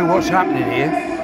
know what's happening here.